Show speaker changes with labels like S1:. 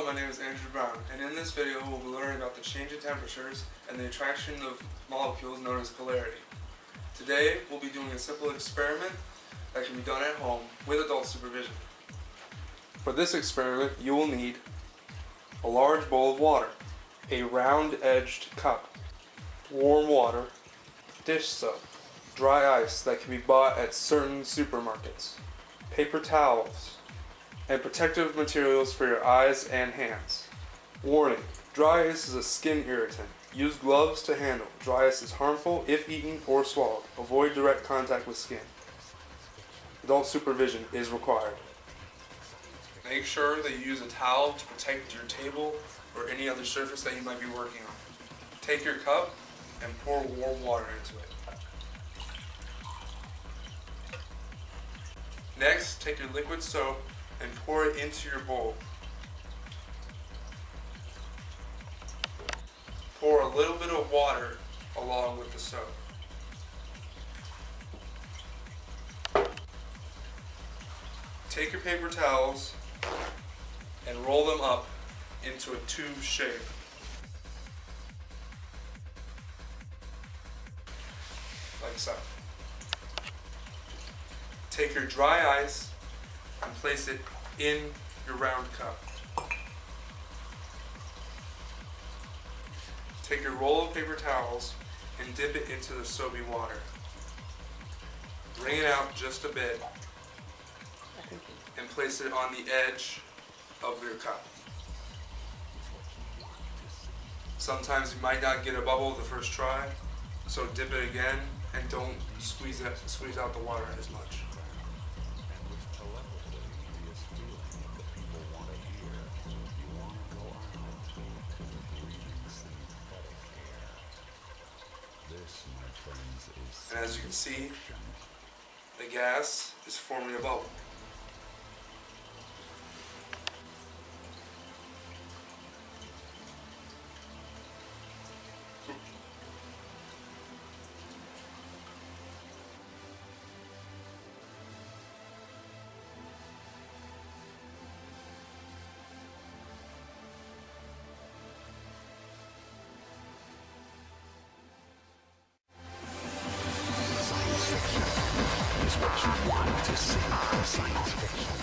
S1: my name is Andrew Brown, and in this video we'll be learning about the change in temperatures and the attraction of molecules known as polarity. Today we'll be doing a simple experiment that can be done at home with adult supervision. For this experiment you will need a large bowl of water, a round-edged cup, warm water, dish soap, dry ice that can be bought at certain supermarkets, paper towels, and protective materials for your eyes and hands. Warning, dry ice is a skin irritant. Use gloves to handle. Dry ice is harmful if eaten or swallowed. Avoid direct contact with skin. Adult supervision is required. Make sure that you use a towel to protect your table or any other surface that you might be working on. Take your cup and pour warm water into it. Next, take your liquid soap and pour it into your bowl. Pour a little bit of water along with the soap. Take your paper towels and roll them up into a tube shape. Like so. Take your dry ice and place it in your round cup. Take your roll of paper towels and dip it into the soapy water. Wring it out just a bit and place it on the edge of your cup. Sometimes you might not get a bubble the first try, so dip it again and don't squeeze it, squeeze out the water as much. And as you can see, the gas is forming a bubble. is what you want to see. Science fiction.